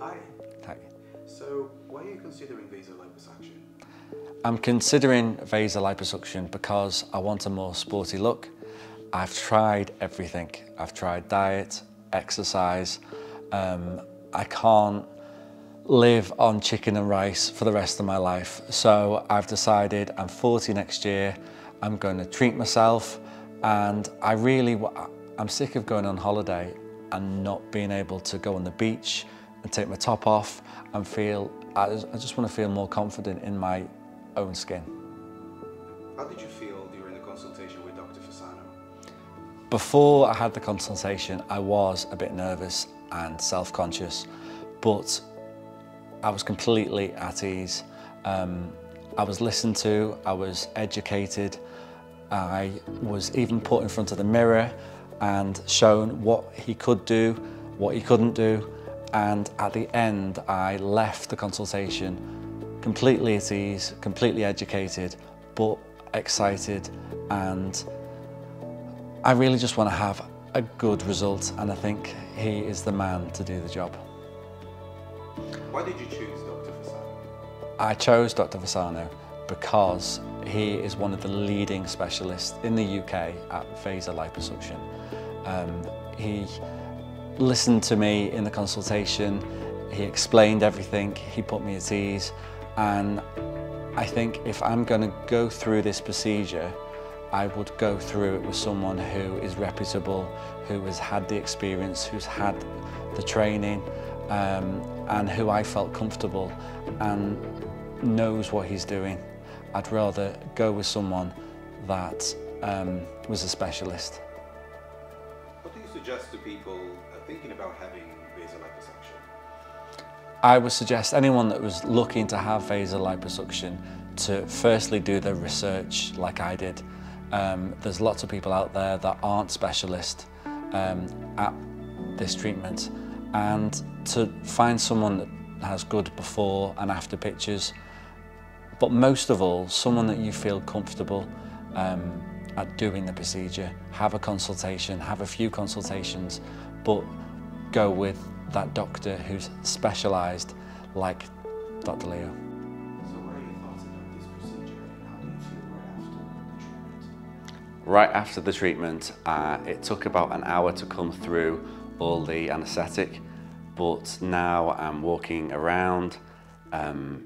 Hi. Hi. So, why are you considering Vaser liposuction? I'm considering Vaser liposuction because I want a more sporty look. I've tried everything. I've tried diet, exercise. Um, I can't live on chicken and rice for the rest of my life. So I've decided I'm 40 next year. I'm going to treat myself and I really, I'm sick of going on holiday and not being able to go on the beach and take my top off and feel, I just want to feel more confident in my own skin. How did you feel during the consultation with Dr. Fasano? Before I had the consultation, I was a bit nervous and self-conscious, but I was completely at ease. Um, I was listened to, I was educated, I was even put in front of the mirror and shown what he could do, what he couldn't do, and at the end I left the consultation completely at ease, completely educated, but excited and I really just want to have a good result and I think he is the man to do the job. Why did you choose Dr. Fasano? I chose Dr. Fasano because he is one of the leading specialists in the UK at Vaser liposuction. Um, he listened to me in the consultation, he explained everything, he put me at ease, and I think if I'm going to go through this procedure, I would go through it with someone who is reputable, who has had the experience, who's had the training, um, and who I felt comfortable and knows what he's doing. I'd rather go with someone that um, was a specialist. Suggest to people thinking about having Vaser liposuction? I would suggest anyone that was looking to have Vaser liposuction to firstly do the research like I did. Um, there's lots of people out there that aren't specialists um, at this treatment and to find someone that has good before and after pictures but most of all someone that you feel comfortable um, at doing the procedure have a consultation have a few consultations but go with that doctor who's specialised like Dr Leo. So what are your thoughts about this procedure and how do you feel right after the treatment? Right after the treatment, uh, it took about an hour to come through all the anaesthetic but now I'm walking around. Um,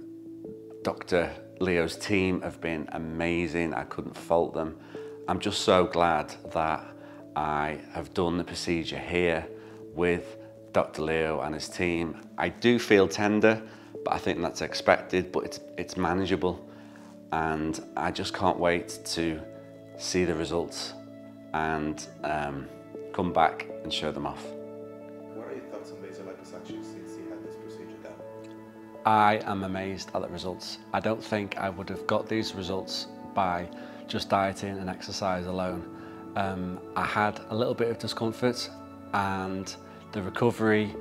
Dr. Leo's team have been amazing. I couldn't fault them. I'm just so glad that I have done the procedure here with Dr. Leo and his team. I do feel tender, but I think that's expected, but it's, it's manageable. And I just can't wait to see the results and um, come back and show them off. What are your thoughts on Vaser liposuction since you had this procedure done? I am amazed at the results. I don't think I would have got these results by just dieting and exercise alone. Um, I had a little bit of discomfort and the recovery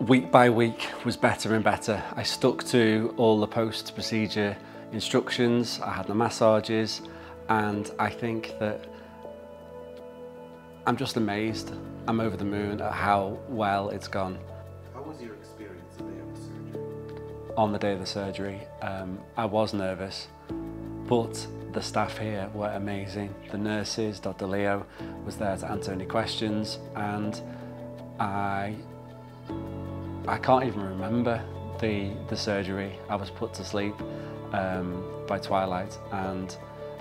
week by week was better and better. I stuck to all the post-procedure instructions, I had the massages and I think that I'm just amazed. I'm over the moon at how well it's gone. How was your experience the surgery? On the day of the surgery, um, I was nervous, but the staff here were amazing. The nurses, Dr. Leo, was there to answer any questions, and I, I can't even remember the, the surgery. I was put to sleep um, by twilight, and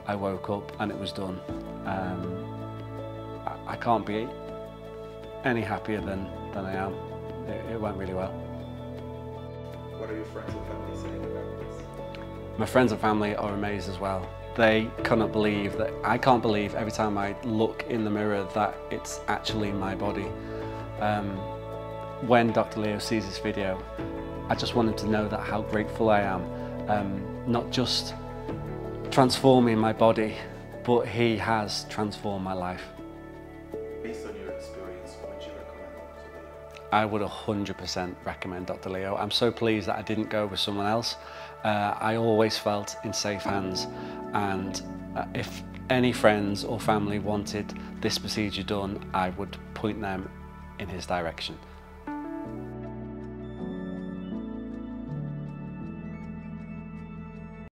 I woke up and it was done. Um, I, I can't be any happier than, than I am. It, it went really well. What are your friends and family saying about? My friends and family are amazed as well. They cannot believe that, I can't believe every time I look in the mirror that it's actually my body. Um, when Dr. Leo sees this video, I just want him to know that how grateful I am. Um, not just transforming my body, but he has transformed my life. I would 100% recommend Dr. Leo. I'm so pleased that I didn't go with someone else. Uh, I always felt in safe hands and uh, if any friends or family wanted this procedure done, I would point them in his direction.